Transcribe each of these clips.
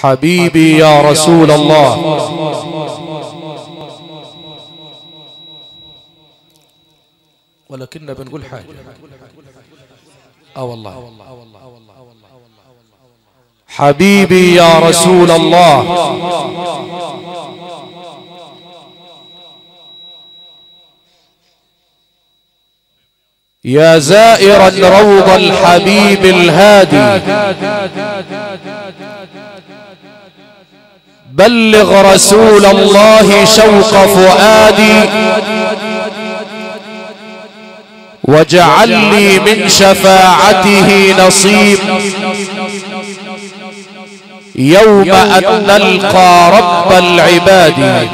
حبيبي يا رسول الله. ولكن بنقول حاجة. آه والله. حبيبي يا رسول الله. يا زائرا روض الحبيب الهادي. بلغ رسول الله شوق فؤادي. واجعل لي من شفاعته نصيب. يوم أن نلقى رب العباد.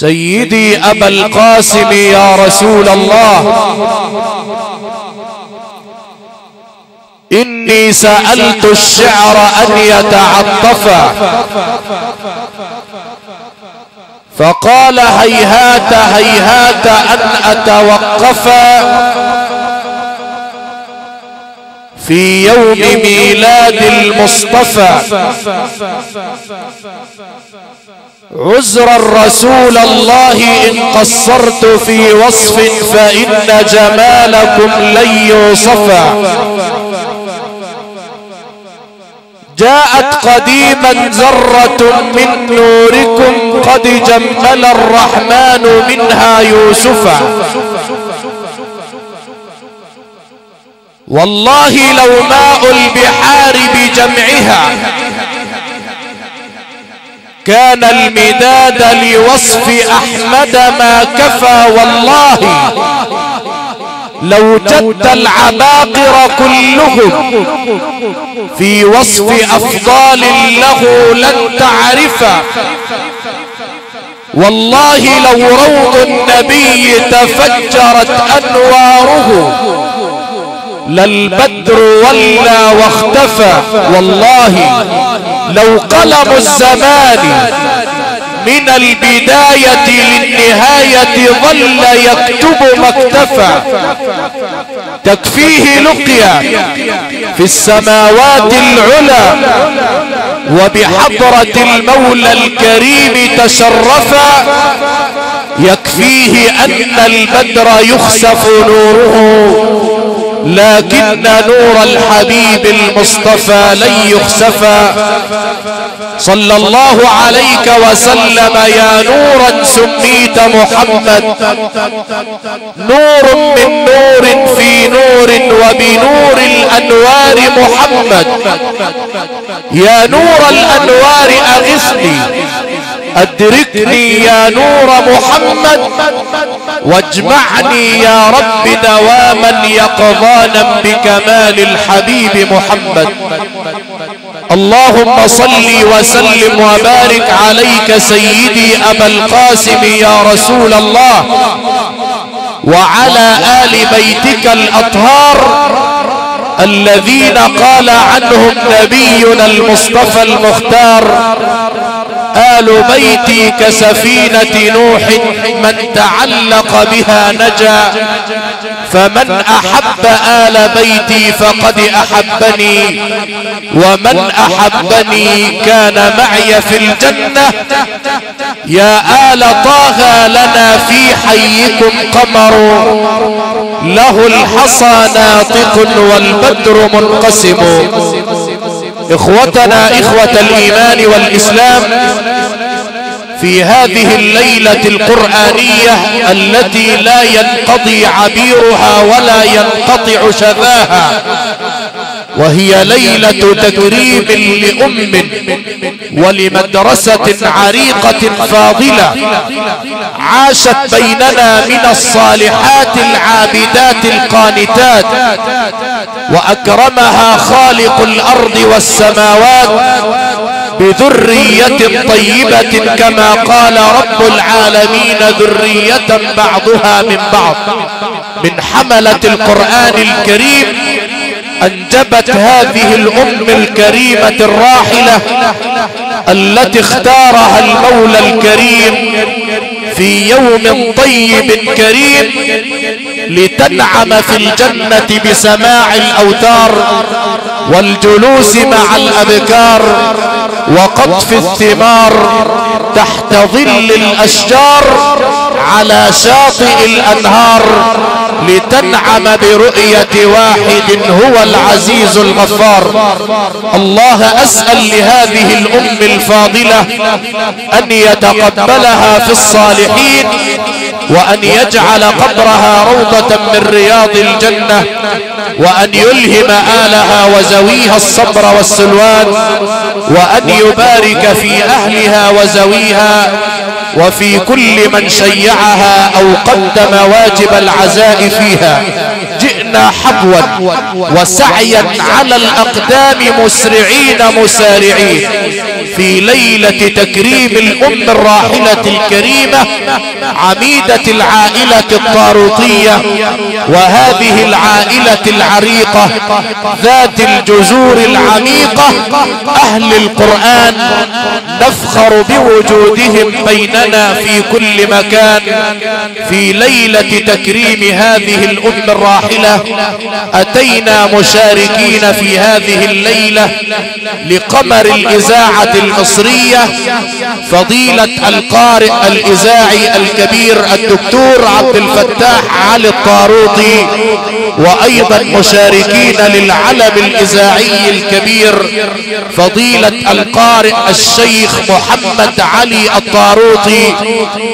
سيدي أبا القاسم يا رسول الله. إني سألت الشعر أن يتعطفا فقال هيهات هيهات أن أتوقفا في يوم ميلاد المصطفى. عذرا رسول الله إن قصرت في وصف فإن جمالكم لن يوصفا جاءت قديما ذرة من نوركم قد جمل الرحمن منها يوسفا والله لو ماء البحار بجمعها كان المداد لوصف أحمد ما كفى والله لو جد العباقر كلهم في وصف أفضال له لن تعرفا والله لو روض النبي تفجرت أنواره للبدر ولى واختفى. والله لو قلم الزمان من البداية للنهاية ظل يكتب ما اكتفى. تكفيه لقيا في السماوات العلى وبحضرة المولى الكريم تشرفا. يكفيه أن البدر يخسف نوره. لكن نور الحبيب المصطفى لن يخسفا. صلى الله عليك وسلم يا نورا سميت محمد. نور من نور في نور وبنور الأنوار محمد. يا نور الأنوار أغثني. أدركني يا نور محمد. واجمعني يا رب دواما يقظانا بكمال الحبيب محمد. اللهم صل وسلم وبارك عليك سيدي أبا القاسم يا رسول الله. وعلى آل بيتك الأطهار الذين قال عنهم نبينا المصطفى المختار. آل بيتي كسفينة نوح من تعلق بها نجا. فمن أحب آل بيتي فقد أحبني. ومن أحبني كان معي في الجنة. يا آل طه لنا في حيكم قمر. له الحصى ناطق والبدر منقسم. إخوتنا إخوة الإيمان والإسلام في هذه الليلة القرآنية التي لا ينقضي عبيرها ولا ينقطع شذاها وهي ليلة تكريم لأم. ولمدرسة عريقة فاضلة عاشت بيننا من الصالحات العابدات القانتات وأكرمها خالق الأرض والسماوات بذرية طيبة كما قال رب العالمين ذرية بعضها من بعض من حملة القرآن الكريم أنجبت هذه الأم الكريمة الراحلة التي اختارها المولى الكريم في يوم طيب كريم لتنعم في الجنة بسماع الأوتار والجلوس مع الأبكار وقطف الثمار تحت ظل الأشجار على شاطئ الأنهار لتنعم برؤية واحد هو العزيز الغفار. الله أسأل لهذه الأم الفاضلة أن يتقبلها في الصالحين. وأن يجعل قبرها روضة من رياض الجنة وأن يلهم آلها وزويها الصبر والسلوان وأن يبارك في أهلها وزويها وفي كل من شيعها أو قدم واجب العزاء فيها. جئنا حبوا وسعيا على الأقدام مسرعين مسارعين. في ليلة تكريم الام الراحلة الكريمة عميدة العائلة الطاروطية وهذه العائلة العريقة ذات الجذور العميقة أهل القرآن نفخر بوجودهم بيننا في كل مكان. في ليلة تكريم هذه الأم الراحلة أتينا مشاركين في هذه الليلة لقمر الإذاعة المصرية فضيلة القارئ الإذاعي الكبير الدكتور عبد الفتاح علي الطاروطي وأيضا مشاركين للعلم الإذاعي الكبير فضيلة القارئ الشيخ محمد علي الطاروطي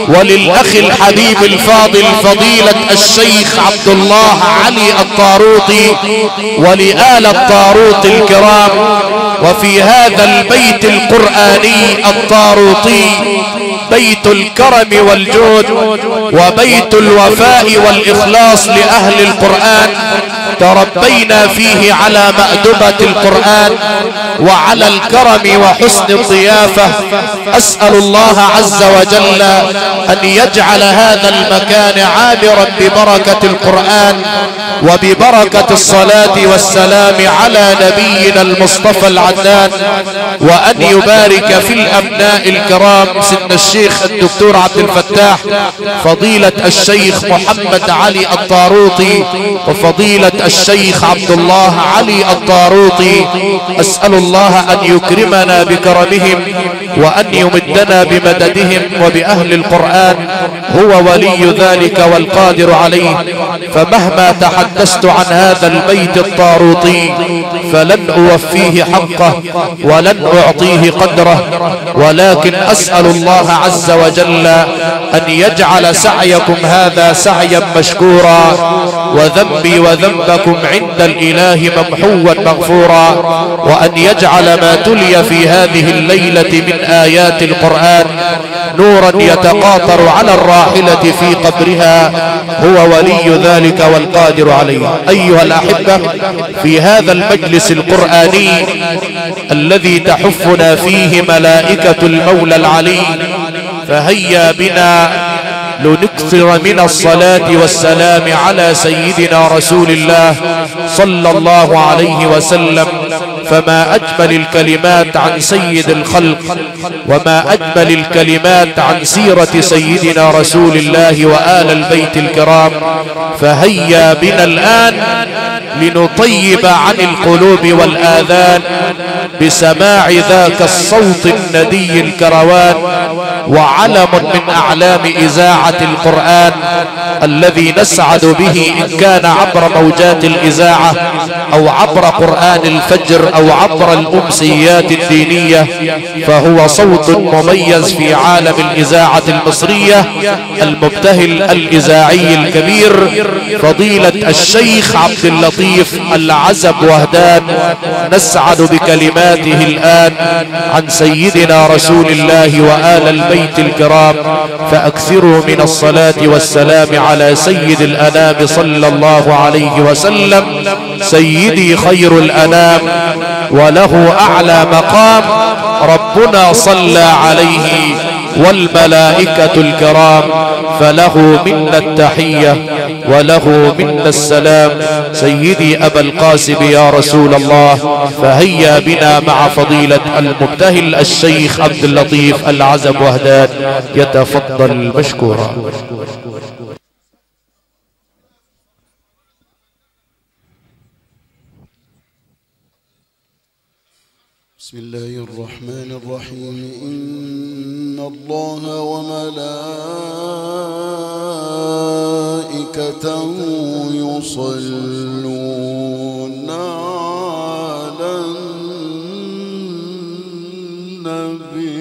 وللأخ الحبيب الفاضل فضيلة الشيخ عبد الله علي الطاروطي ولآل الطاروط الكرام وفي هذا البيت القرآني الطاروطي بيت الكرم والجود وبيت الوفاء والإخلاص لأهل القرآن تربينا فيه على مأدبة القرآن وعلى الكرم وحسن الضيافة. أسأل الله عز وجل أن يجعل هذا المكان عامرا ببركة القرآن وببركة الصلاة والسلام على نبينا المصطفى العدنان وأن يبارك في الأبناء الكرام سن الشيخ الدكتور عبد الفتاح فضيلة الشيخ محمد علي الطاروطي وفضيلة الشيخ عبد الله علي الطاروطي. أسأل الله أن يكرمنا بكرمهم وأن يمدنا بمددهم وبأهل القرآن. هو ولي ذلك والقادر عليه. فمهما تحدثت عن هذا البيت الطاروطي فلن أوفيه حقه ولن أعطيه قدره. ولكن أسأل الله عز وجل أن يجعل سعيكم هذا سعيا مشكورا وذنبي وذنبكم عند الإله ممحوا مغفورا وأن يجعل ما تلي في هذه الليلة من آيات القرآن نورا يتقاطر على الراحلة في قبرها هو ولي ذلك والقادر عليه. أيها الأحبة في هذا المجلس القرآني الذي تحفنا فيه ملائكة المولى العلي فهيا بنا لنكثر من الصلاة والسلام على سيدنا رسول الله صلى الله عليه وسلم. فما أجمل الكلمات عن سيد الخلق وما أجمل الكلمات عن سيرة سيدنا رسول الله وآل البيت الكرام. فهيا بنا الآن لنطيب عن القلوب والآذان بسماع ذاك الصوت الندي الكروان وعلم من أعلام إذاعة القرآن الذي نسعد به إن كان عبر موجات الإذاعة أو عبر قرآن الفجر أو عبر الأمسيات الدينية فهو صوت مميز في عالم الإذاعة المصرية المبتهل الإذاعي الكبير فضيلة الشيخ عبد اللطيف العزب وهدان. نسعد بكلماته الآن عن سيدنا رسول الله وآل البيت الكرام فأكثروا من الصلاة والسلام على سيد الأنام صلى الله عليه وسلم. سيدي خير الأنام وله أعلى مقام. ربنا صلى عليه والملائكة الكرام. فله منا التحية وله منا السلام. سيدي أبا القاسم يا رسول الله فهيا بنا مع فضيلة المبتهل الشيخ عبد اللطيف العزب وهدان يتفضل مشكورا. بسم الله الرحمن الرحيم. إن الله وملائكته يصلون على النبي.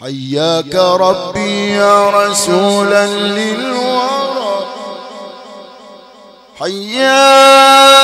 حياك ربي يا رسولا للورى. حياك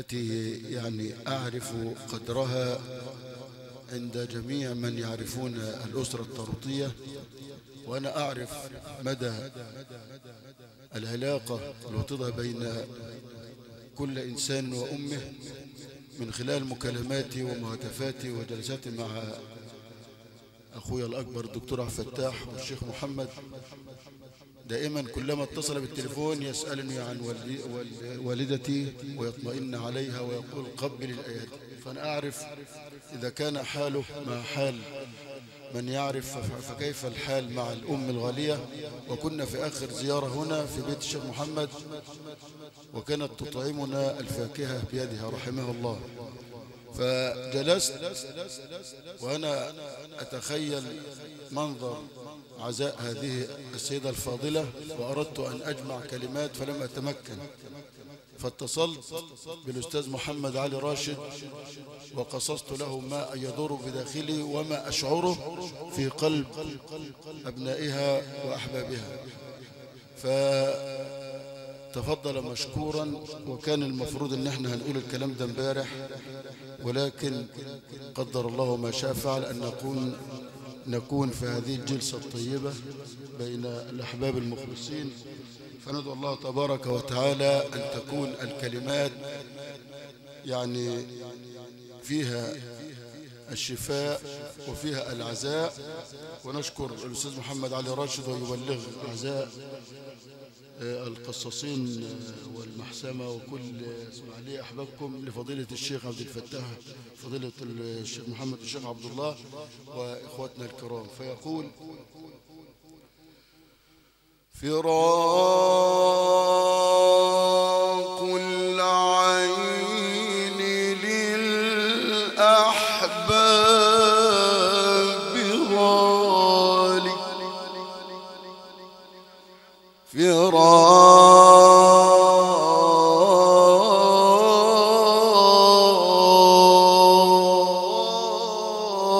والتي يعني أعرف قدرها عند جميع من يعرفون الأسرة الطروطية وأنا أعرف مدى العلاقة الوطيدة بين كل إنسان وأمه من خلال مكالماتي ومهاتفاتي وجلساتي مع أخويا الأكبر الدكتور عبد الفتاح والشيخ محمد. دائما كلما اتصل بالتليفون يسألني عن والدتي ويطمئن عليها ويقول قبل الآيات فأنا أعرف إذا كان حاله مع حال من يعرف فكيف الحال مع الأم الغالية. وكنا في آخر زيارة هنا في بيت الشيخ محمد وكانت تطعمنا الفاكهة بيدها رحمها الله. فجلست وأنا أتخيل منظر عزاء هذه السيدة الفاضلة وأردت أن أجمع كلمات فلم أتمكن. فاتصلت بالأستاذ محمد علي راشد وقصصت له ما يدور بداخلي وما أشعره في قلب أبنائها وأحبابها. فتفضل مشكورا وكان المفروض إن إحنا هنقول الكلام ده امبارح. ولكن قدر الله ما شاء فعل أن نكون نكون في هذه الجلسة الطيبة بين الأحباب المخلصين. فندعو الله تبارك وتعالى أن تكون الكلمات يعني فيها الشفاء وفيها العزاء. ونشكر الأستاذ محمد علي راشد ويبلغ عزاء آه، القصاصين والمحسمة وكل إسماعيلية أحبابكم لفضيلة الشيخ عبد الفتاح فضيلة الشيخ محمد الشيخ عبد الله وإخواتنا الكرام. فيقول فراق العين للأحباب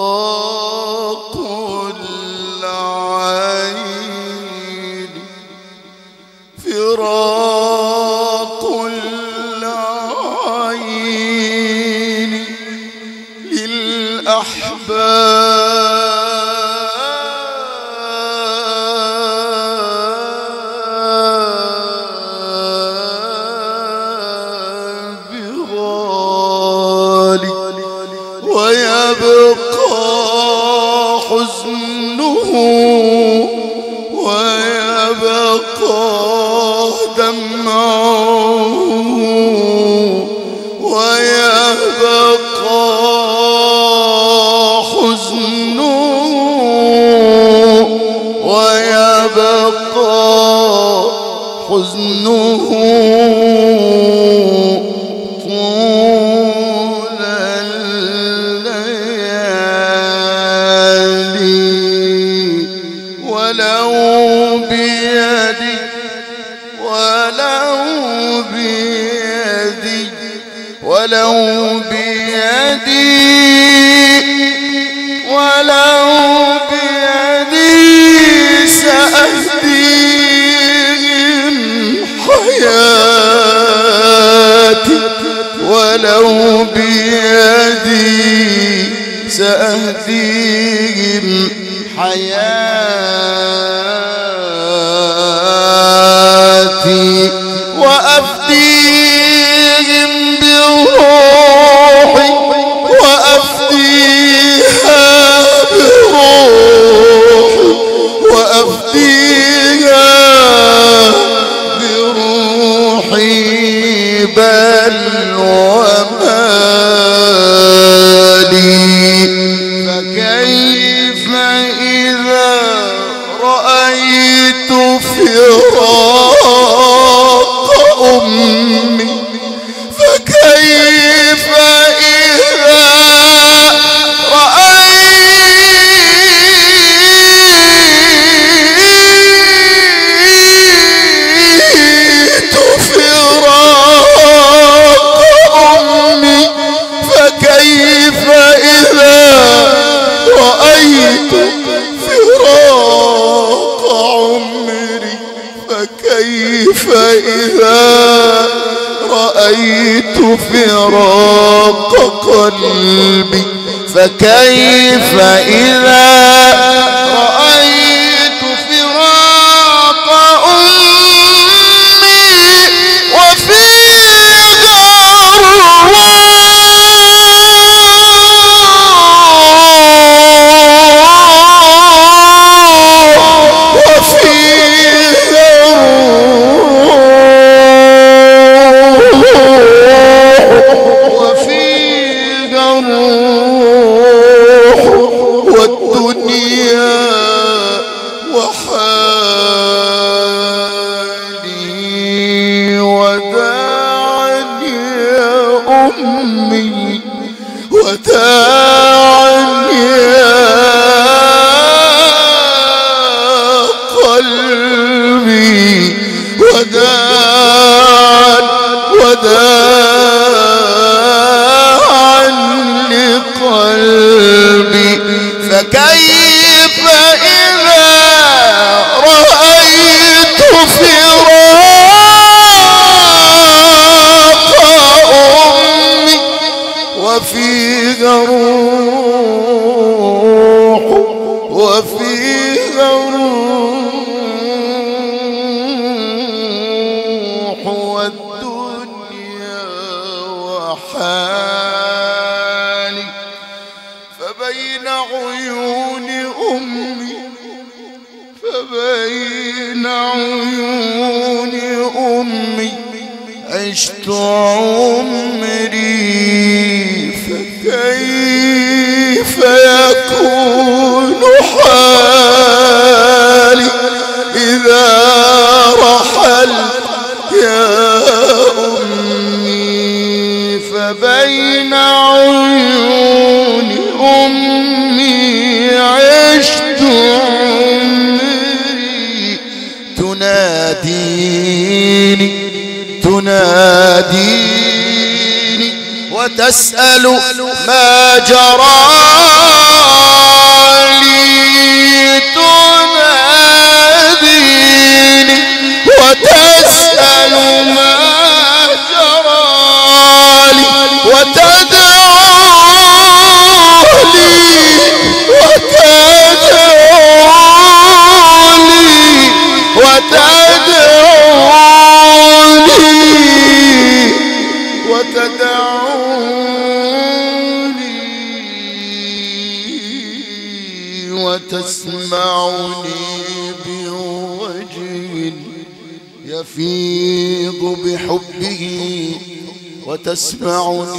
فراق العين فراق ولو بيدي ولو بيدي ولو بيدي سأهديهم حياتي ولو بيدي سأهديهم حياتي. بروحي فكيف أمي فبين عيون أمي عشت عمري فكيف يكون؟ وتسأل ما جرى لي تناديني. وتسأل ما جرى لي. وتدعو وتسمعني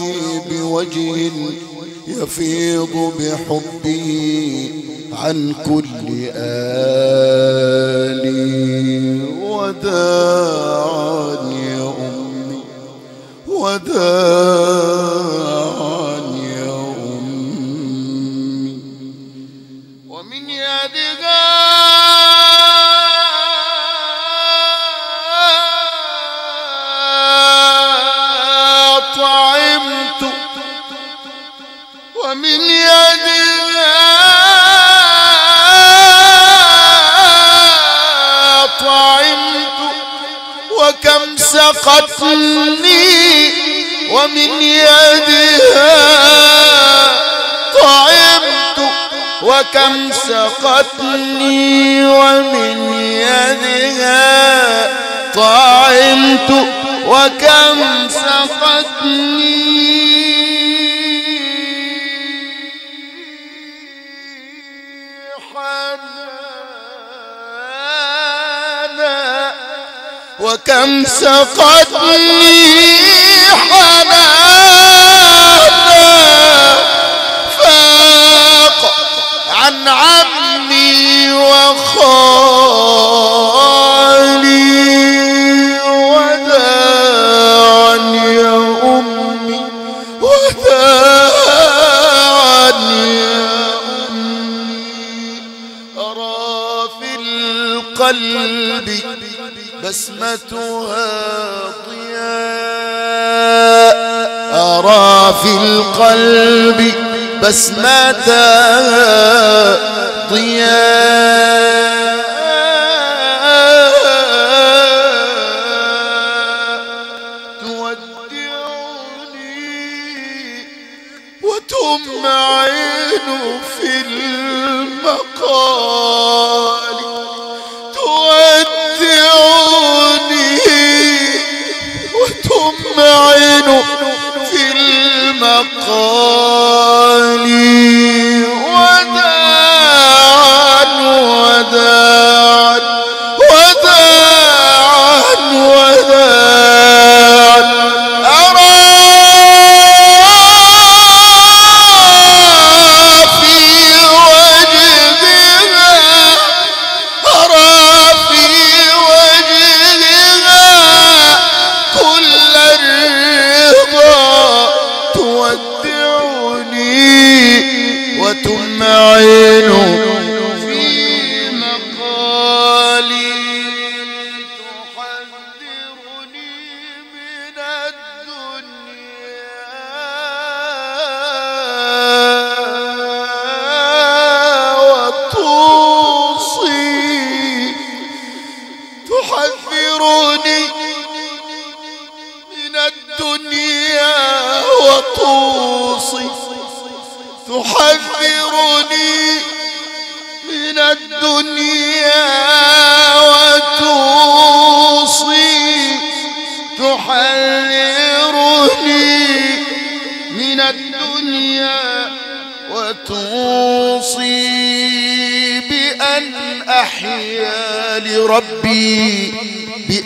سقتني ومن يدها طعمت وكم سقتني ومن يدها طعمت وكم وكم سقتني حنانا فاق عن عمي وخالي وداعا يا أمي وداعا يا أمي. أرى في القلب بسمتها ضياء. أرى في القلب بسمتها ضياء.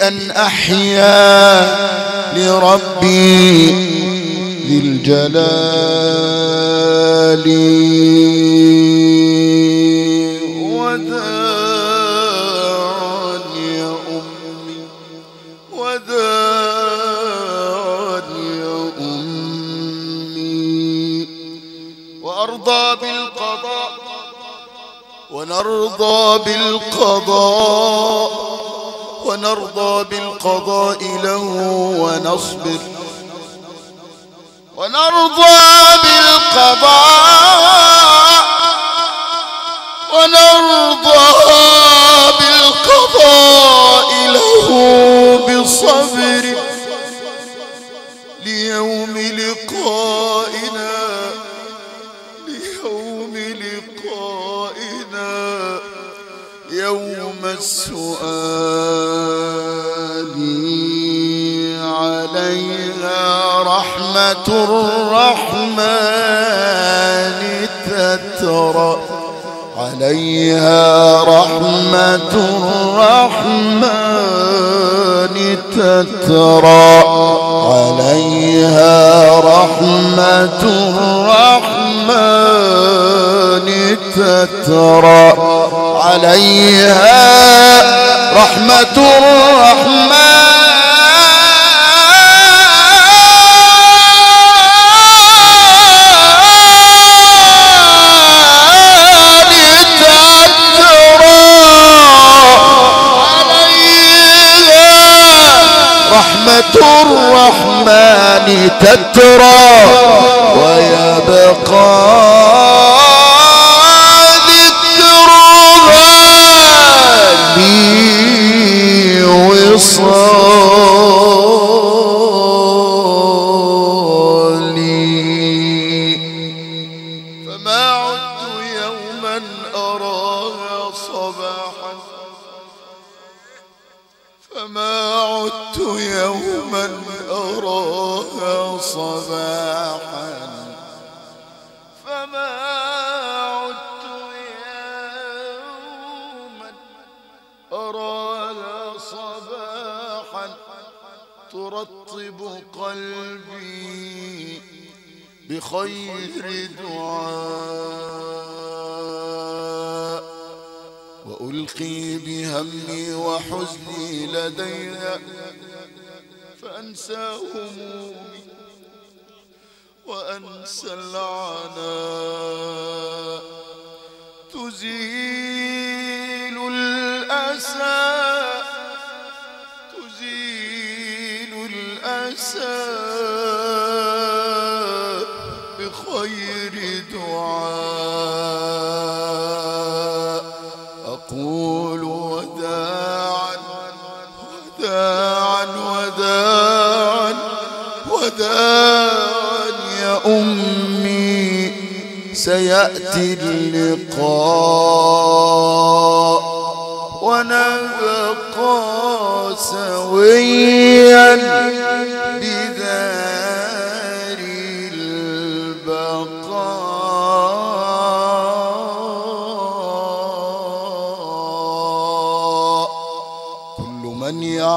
بأن أحيا لربي ذي الجلال. يا أمي يا أمي. وأرضى بالقضاء ونرضى بالقضاء. ونرضى بالقضاء له ونصبر. ونرضى بالقضاء ونرضى بالقضاء له بصبر. عليها رحمة الرحمن تترى عليها رحمة الرحمن تترى عليها رحمة الرحمن تترى عليها رحمة الرحمن الرحمن تترى ويبقى ذكرها لي وصالي بخير دعاء. أقول وداعا وداعا وداعا وداعا يا أمي. سيأتي اللقاء ونبقى سويا.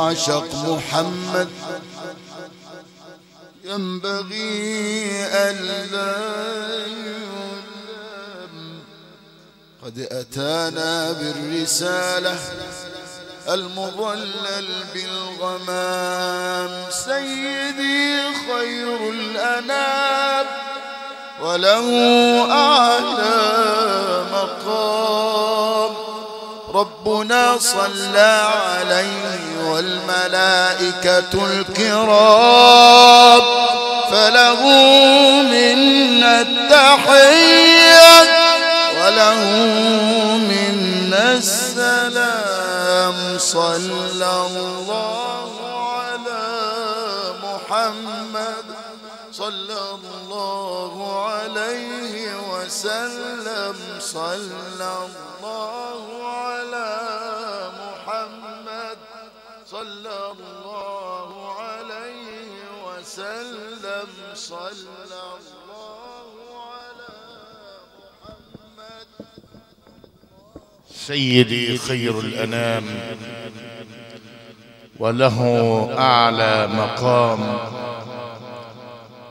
يعشق محمد. ينبغي ألا يلام قد أتانا بالرسالة المضلل بالغمام. سيدي خير الأنام وله أعلى مقام. ربنا صلى عليه والملائكة الكرام فله منا التحية وله منا السلام. صلى الله على محمد صلى الله عليه وسلم. صلى الله صلى الله على محمد. سيدي خير الأنام. وله أعلى مقام.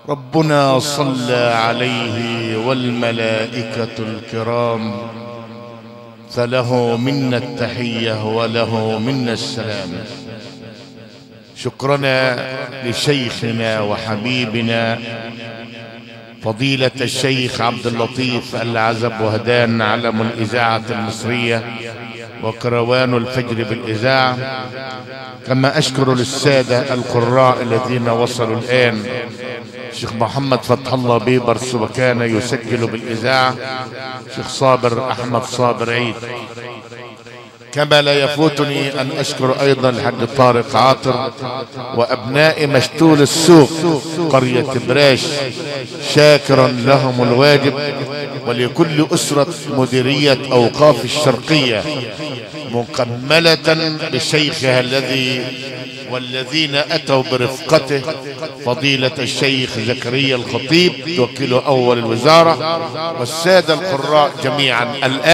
ربنا صلى عليه والملائكة الكرام. فله منا التحية وله منا السلام. شكرنا لشيخنا وحبيبنا فضيلة الشيخ عبد اللطيف العزب وهدان علم الإذاعة المصرية وكروان الفجر بالإذاعة. كما أشكر للسادة القراء الذين وصلوا الآن شيخ محمد فتح الله بيبرس وكان يسجل بالإذاعة شيخ صابر أحمد صابر عيد. كما لا يفوتني أن أشكر أيضا الحاج طارق عاطر وأبناء مشتول السوق قرية براش شاكرا لهم الواجب ولكل أسرة مديرية أوقاف الشرقية مكملة بشيخها الذي والذين أتوا برفقته فضيلة الشيخ زكريا الخطيب توكيل أول الوزارة والسادة القراء جميعا. الآن